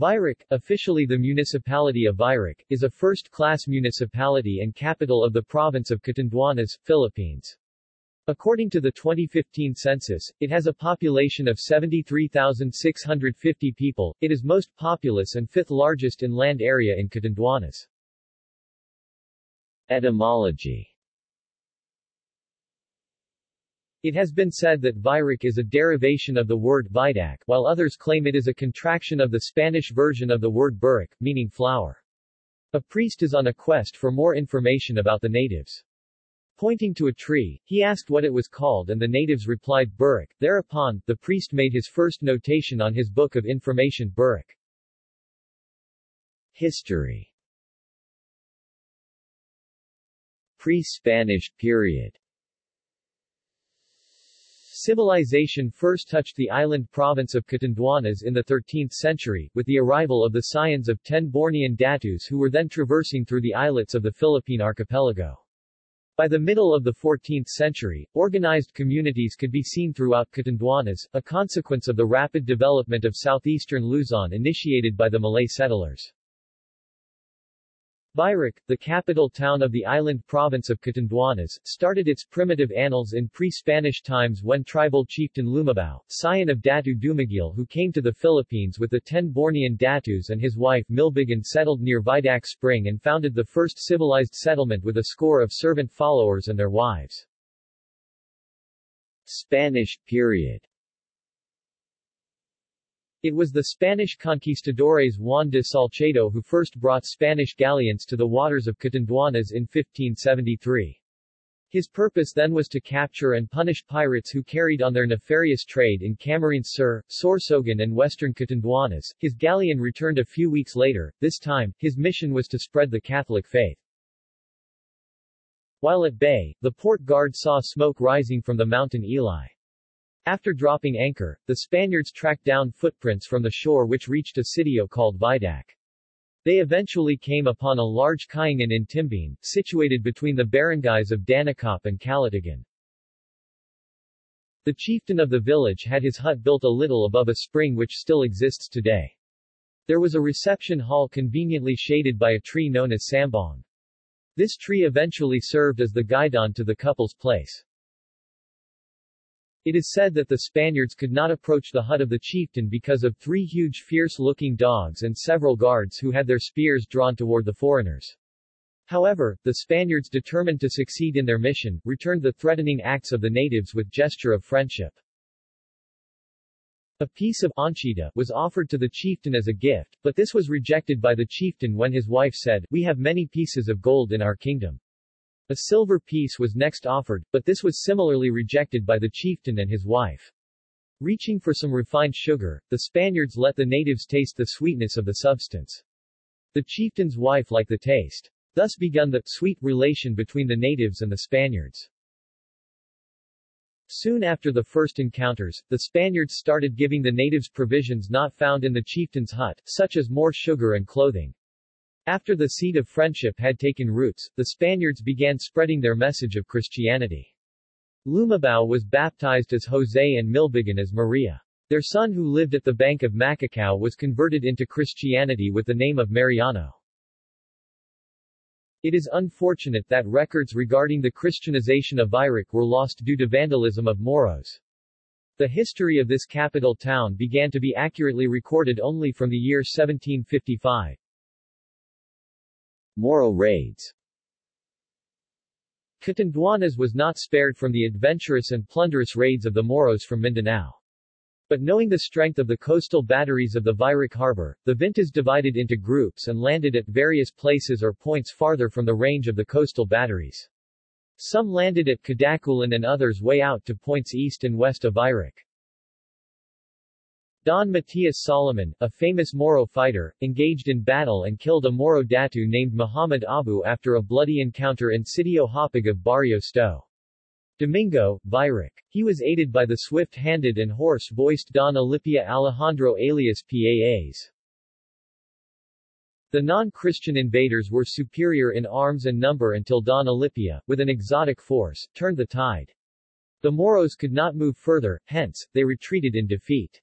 Virac, officially the municipality of Virac, is a first-class municipality and capital of the province of Catanduanes, Philippines. According to the 2015 census, it has a population of 73,650 people. It is most populous and fifth largest in land area in Catanduanes. Etymology It has been said that Virac is a derivation of the word vidac, while others claim it is a contraction of the Spanish version of the word burac, meaning flower. A priest is on a quest for more information about the natives. Pointing to a tree, he asked what it was called and the natives replied burac. Thereupon, the priest made his first notation on his book of information burac. History Pre-Spanish period Civilization first touched the island province of Catanduanes in the 13th century, with the arrival of the scions of ten Bornean Datus who were then traversing through the islets of the Philippine archipelago. By the middle of the 14th century, organized communities could be seen throughout Catanduanes, a consequence of the rapid development of southeastern Luzon initiated by the Malay settlers. Virac, the capital town of the island province of Catanduanes, started its primitive annals in pre-Spanish times when tribal chieftain Lumabao, scion of Datu Dumangsil who came to the Philippines with the ten Bornean Datus and his wife Milbigan settled near Vidac Spring and founded the first civilized settlement with a score of servant followers and their wives. Spanish period it was the Spanish conquistadores Juan de Salcedo who first brought Spanish galleons to the waters of Catanduanes in 1573. His purpose then was to capture and punish pirates who carried on their nefarious trade in Camarines Sur, Sorsogon and western Catanduanes. His galleon returned a few weeks later, this time, his mission was to spread the Catholic faith. While at bay, the port guard saw smoke rising from the mountain Eli. After dropping anchor, the Spaniards tracked down footprints from the shore which reached a sitio called Vidac. They eventually came upon a large kaingan in Timbin, situated between the barangays of Danicop and Calatagan. The chieftain of the village had his hut built a little above a spring which still exists today. There was a reception hall conveniently shaded by a tree known as sambong. This tree eventually served as the guidon to the couple's place. It is said that the Spaniards could not approach the hut of the chieftain because of three huge fierce-looking dogs and several guards who had their spears drawn toward the foreigners. However, the Spaniards determined to succeed in their mission, returned the threatening acts of the natives with gesture of friendship. A piece of anchita was offered to the chieftain as a gift, but this was rejected by the chieftain when his wife said, We have many pieces of gold in our kingdom. A silver piece was next offered, but this was similarly rejected by the chieftain and his wife. Reaching for some refined sugar, the Spaniards let the natives taste the sweetness of the substance. The chieftain's wife liked the taste. Thus begun the sweet relation between the natives and the Spaniards. Soon after the first encounters, the Spaniards started giving the natives provisions not found in the chieftain's hut, such as more sugar and clothing. After the seed of friendship had taken roots, the Spaniards began spreading their message of Christianity. Lumabao was baptized as Jose and Milbigan as Maria. Their son who lived at the bank of Macacao was converted into Christianity with the name of Mariano. It is unfortunate that records regarding the Christianization of Virac were lost due to vandalism of Moros. The history of this capital town began to be accurately recorded only from the year 1755. Moro raids Catanduanes was not spared from the adventurous and plunderous raids of the Moros from Mindanao. But knowing the strength of the coastal batteries of the Virac harbor, the Vintas divided into groups and landed at various places or points farther from the range of the coastal batteries. Some landed at Kadakulan and others way out to points east and west of Virac. Don Matias Solomon, a famous Moro fighter, engaged in battle and killed a Moro Datu named Muhammad Abu after a bloody encounter in Sitio Hapag of Barrio Sto. Domingo, Virac. He was aided by the swift-handed and hoarse-voiced Don Alipia Alejandro alias PAAs. The non-Christian invaders were superior in arms and number until Don Alipia, with an exotic force, turned the tide. The Moros could not move further, hence, they retreated in defeat.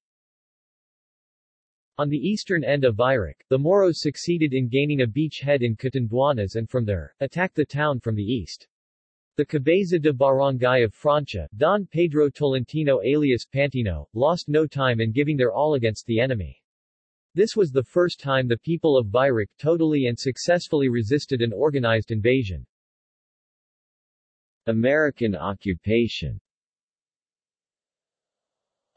On the eastern end of Virac, the Moros succeeded in gaining a beachhead in Catanduanes and from there, attacked the town from the east. The Cabeza de Barangay of Francia, Don Pedro Tolentino alias Pantino, lost no time in giving their all against the enemy. This was the first time the people of Virac totally and successfully resisted an organized invasion. American occupation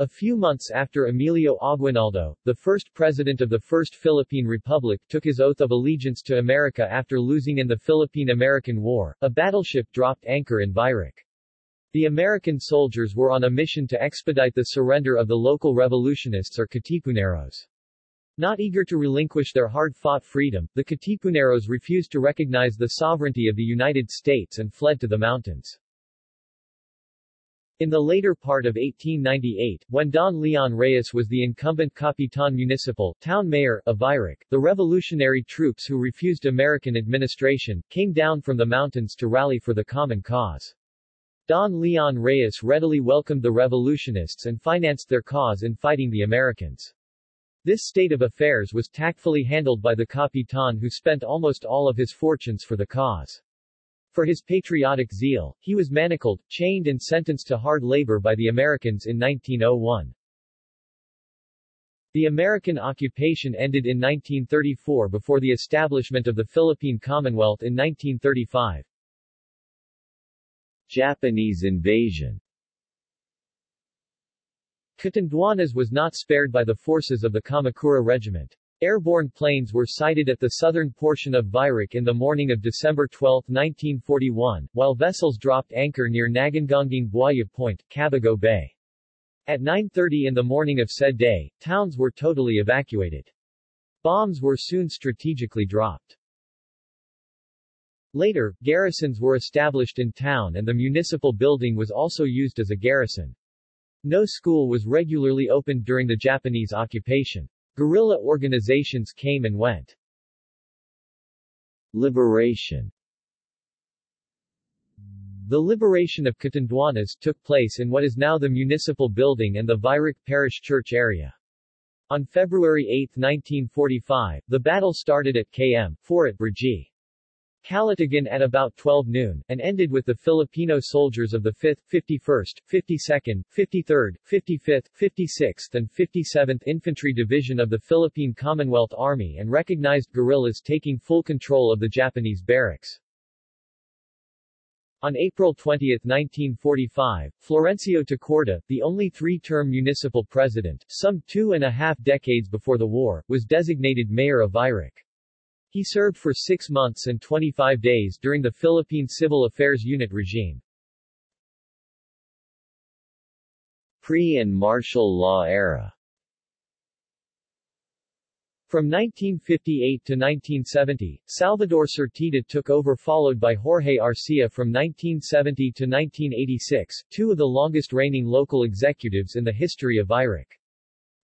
a few months after Emilio Aguinaldo, the first president of the First Philippine Republic took his oath of allegiance to America after losing in the Philippine-American War, a battleship dropped anchor in Virac. The American soldiers were on a mission to expedite the surrender of the local revolutionists or Katipuneros. Not eager to relinquish their hard-fought freedom, the Katipuneros refused to recognize the sovereignty of the United States and fled to the mountains. In the later part of 1898, when Don Leon Reyes was the incumbent Capitan Municipal town mayor of Virac, the revolutionary troops who refused American administration, came down from the mountains to rally for the common cause. Don Leon Reyes readily welcomed the revolutionists and financed their cause in fighting the Americans. This state of affairs was tactfully handled by the Capitan who spent almost all of his fortunes for the cause. For his patriotic zeal, he was manacled, chained and sentenced to hard labor by the Americans in 1901. The American occupation ended in 1934 before the establishment of the Philippine Commonwealth in 1935. Japanese invasion Catanduanes was not spared by the forces of the Kamakura Regiment. Airborne planes were sighted at the southern portion of Virac in the morning of December 12, 1941, while vessels dropped anchor near Naganganging Buaya Point, Cabugao Bay. At 9.30 in the morning of said day, towns were totally evacuated. Bombs were soon strategically dropped. Later, garrisons were established in town and the municipal building was also used as a garrison. No school was regularly opened during the Japanese occupation. Guerrilla organizations came and went. Liberation The liberation of Catanduanes took place in what is now the municipal building and the Virac Parish Church area. On February 8, 1945, the battle started at km. 4 at Brgy. Calatagan at about 12 noon, and ended with the Filipino soldiers of the 5th, 51st, 52nd, 53rd, 55th, 56th and 57th Infantry Division of the Philippine Commonwealth Army and recognized guerrillas taking full control of the Japanese barracks. On April 20, 1945, Florencio Tacorda, the only three-term municipal president, some two and a half decades before the war, was designated mayor of Virac. He served for six months and 25 days during the Philippine Civil Affairs Unit regime. Pre- and martial law era from 1958 to 1970, Salvador Certida took over followed by Jorge Arcia from 1970 to 1986, two of the longest reigning local executives in the history of Virac.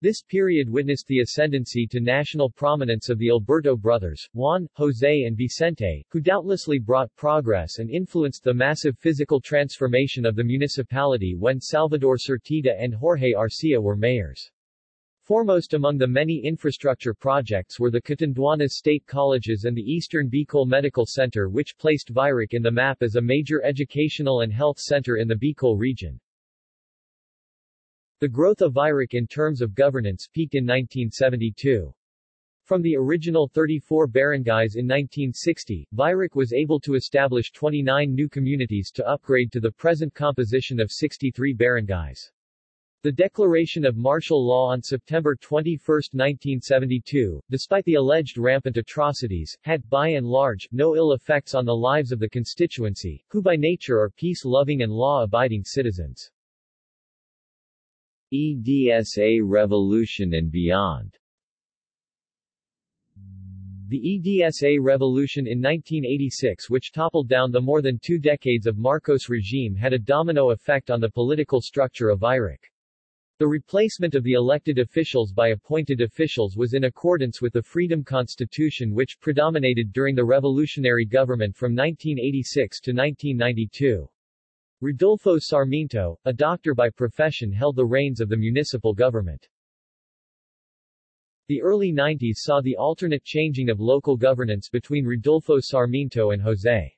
This period witnessed the ascendancy to national prominence of the Alberto brothers, Juan, Jose and Vicente, who doubtlessly brought progress and influenced the massive physical transformation of the municipality when Salvador Certida and Jorge Arcia were mayors. Foremost among the many infrastructure projects were the Catanduanes State Colleges and the Eastern Bicol Medical Center which placed Virac in the map as a major educational and health center in the Bicol region. The growth of Virac in terms of governance peaked in 1972. From the original 34 barangays in 1960, Virac was able to establish 29 new communities to upgrade to the present composition of 63 barangays. The declaration of martial law on September 21, 1972, despite the alleged rampant atrocities, had, by and large, no ill effects on the lives of the constituency, who by nature are peace-loving and law-abiding citizens. EDSA Revolution and beyond The EDSA revolution in 1986 which toppled down the more than two decades of Marcos regime had a domino effect on the political structure of Virac. The replacement of the elected officials by appointed officials was in accordance with the Freedom Constitution which predominated during the revolutionary government from 1986 to 1992. Rodolfo Sarmiento, a doctor by profession held the reins of the municipal government. The early 90s saw the alternate changing of local governance between Rodolfo Sarmiento and José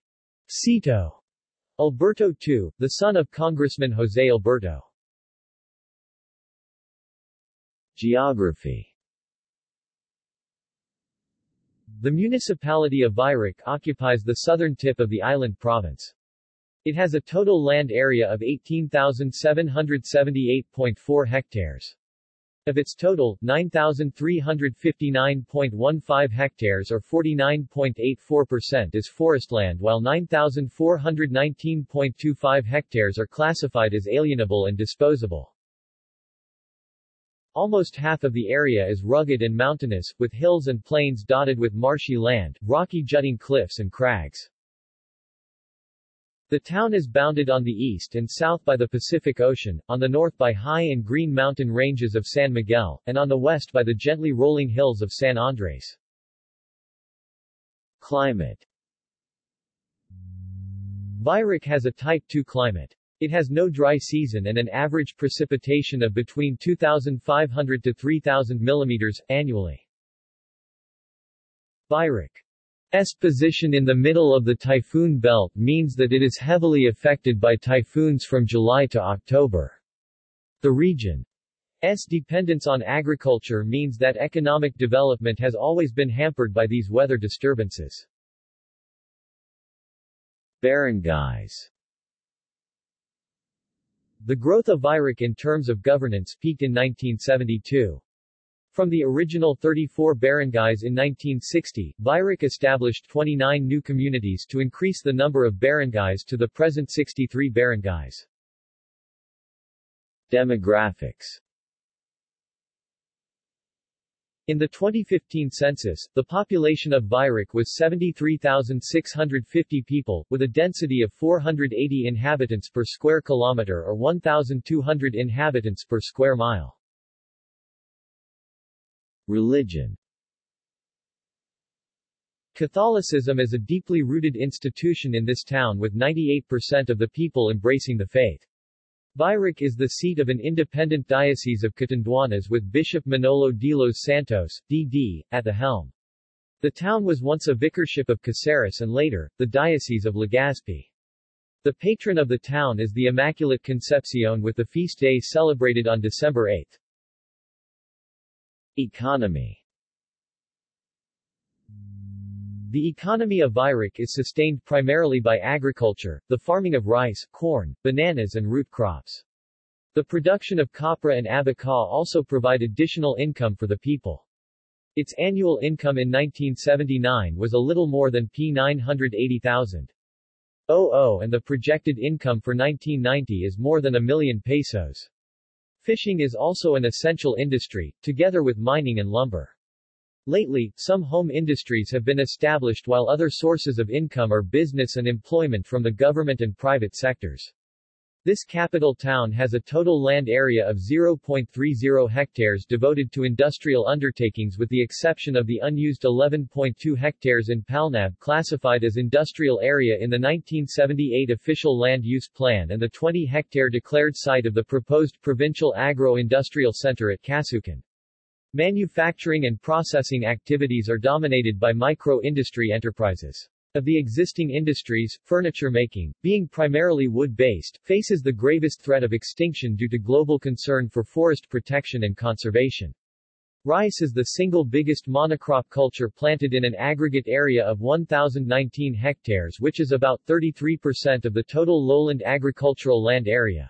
Cito Alberto II, the son of Congressman José Alberto. Geography The municipality of Virac occupies the southern tip of the island province. It has a total land area of 18,778.4 hectares. Of its total, 9,359.15 hectares or 49.84% is forest land while 9,419.25 hectares are classified as alienable and disposable. Almost half of the area is rugged and mountainous, with hills and plains dotted with marshy land, rocky jutting cliffs and crags. The town is bounded on the east and south by the Pacific Ocean, on the north by high and green mountain ranges of San Miguel, and on the west by the gently rolling hills of San Andres. Climate Virac has a Type 2 climate. It has no dry season and an average precipitation of between 2,500 to 3,000 mm, annually. Virac S position in the middle of the typhoon belt means that it is heavily affected by typhoons from July to October. The region's dependence on agriculture means that economic development has always been hampered by these weather disturbances. Barangays The growth of Virac in terms of governance peaked in 1972. From the original 34 barangays in 1960, Virac established 29 new communities to increase the number of barangays to the present 63 barangays. Demographics in the 2015 census, the population of Virac was 73,650 people, with a density of 480 inhabitants per square kilometer or 1,200 inhabitants per square mile. Religion Catholicism is a deeply rooted institution in this town with 98% of the people embracing the faith. Virac is the seat of an independent diocese of Catanduanes with Bishop Manolo de los Santos, D.D., at the helm. The town was once a vicarship of Caceres and later, the Diocese of Legazpi. The patron of the town is the Immaculate Concepcion with the feast day celebrated on December 8. Economy The economy of Virac is sustained primarily by agriculture, the farming of rice, corn, bananas and root crops. The production of copra and abaca also provide additional income for the people. Its annual income in 1979 was a little more than P980,000. OO and the projected income for 1990 is more than a million pesos. Fishing is also an essential industry, together with mining and lumber. Lately, some home industries have been established while other sources of income are business and employment from the government and private sectors. This capital town has a total land area of 0.30 hectares devoted to industrial undertakings with the exception of the unused 11.2 hectares in Palnab classified as industrial area in the 1978 official land use plan and the 20-hectare declared site of the proposed provincial agro-industrial center at Casucan. Manufacturing and processing activities are dominated by micro-industry enterprises. Of the existing industries, furniture making, being primarily wood-based, faces the gravest threat of extinction due to global concern for forest protection and conservation. Rice is the single biggest monocrop culture planted in an aggregate area of 1,019 hectares which is about 33% of the total lowland agricultural land area.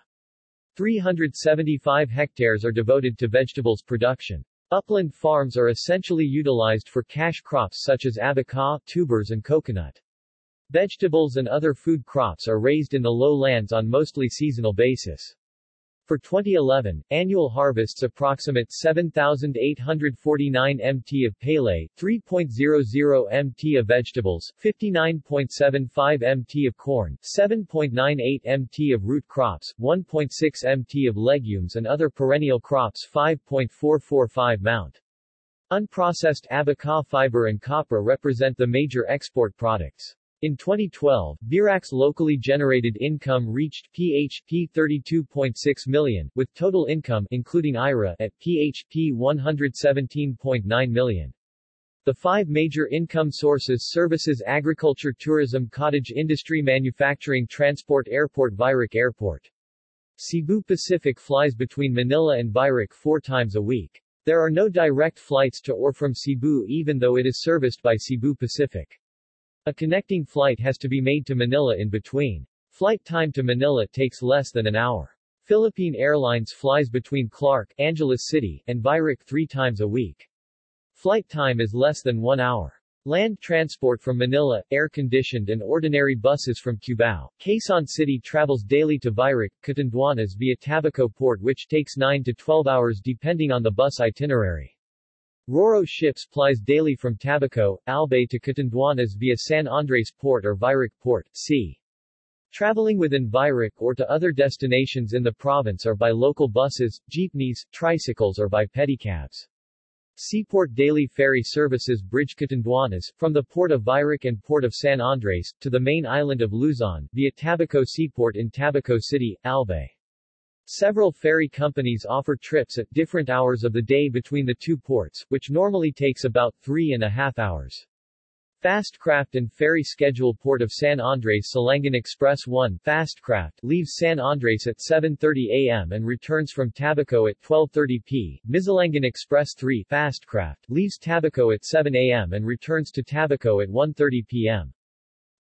375 hectares are devoted to vegetables production. Upland farms are essentially utilized for cash crops such as abaca, tubers and coconut. Vegetables and other food crops are raised in the lowlands on mostly seasonal basis. For 2011, annual harvests approximate 7,849 mt of palay, 3.00 mt of vegetables, 59.75 mt of corn, 7.98 mt of root crops, 1.6 mt of legumes and other perennial crops 5.445 mount. Unprocessed abaca fiber and copra represent the major export products. In 2012, Virac's locally generated income reached PHP 32.6 million, with total income including IRA at PHP 117.9 million. The five major income sources services agriculture tourism cottage industry manufacturing transport airport Virac Airport. Cebu Pacific flies between Manila and Virac four times a week. There are no direct flights to or from Cebu even though it is serviced by Cebu Pacific. A connecting flight has to be made to Manila in between. Flight time to Manila takes less than an hour. Philippine Airlines flies between Clark, Angeles City, and Virac three times a week. Flight time is less than one hour. Land transport from Manila, air-conditioned and ordinary buses from Cubao, Quezon City travels daily to Virac, Catanduanes via Tabaco Port which takes 9 to 12 hours depending on the bus itinerary. Roro ships plies daily from Tabaco, Albay to Catanduanes via San Andres Port or Virac Port, c. Traveling within Virac or to other destinations in the province are by local buses, jeepneys, tricycles or by pedicabs. Seaport daily ferry services bridge Catanduanes, from the port of Virac and port of San Andres, to the main island of Luzon, via Tabaco Seaport in Tabaco City, Albay. Several ferry companies offer trips at different hours of the day between the two ports, which normally takes about three and a half hours. Fastcraft and ferry schedule Port of San Andres Silangan Express 1 Fastcraft leaves San Andres at 7.30 a.m. and returns from Tabaco at 12.30 p. Misalangan Express 3 Fastcraft leaves Tabaco at 7 a.m. and returns to Tabaco at 1.30 p.m.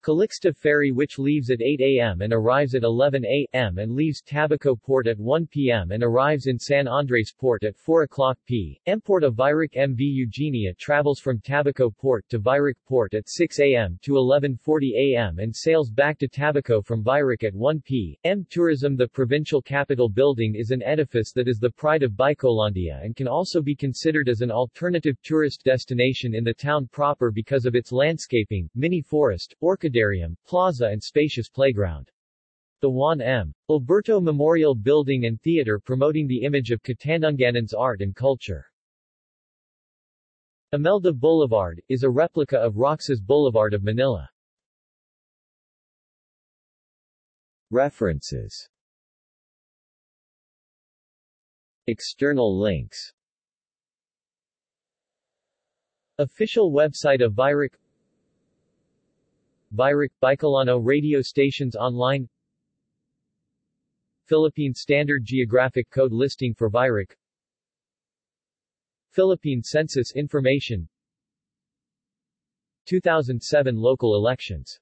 Calixta Ferry which leaves at 8 a.m. and arrives at 11 a.m. and leaves Tabaco Port at 1 p.m. and arrives in San Andres Port at 4 o'clock p.m. Port of Virac MV Eugenia travels from Tabaco Port to Virac Port at 6 a.m. to 11.40 a.m. and sails back to Tabaco from Virac at 1 p.m. Tourism The provincial capital building is an edifice that is the pride of Bicolandia and can also be considered as an alternative tourist destination in the town proper because of its landscaping, mini forest, orchid plaza and spacious playground. The Juan M. Alberto Memorial Building and Theater promoting the image of Katandunganon's art and culture. Imelda Boulevard, is a replica of Roxas Boulevard of Manila. References External links Official website of Virac Virac Bicolano radio stations online. Philippine Standard Geographic Code listing for Virac Philippine Census Information. 2007 local elections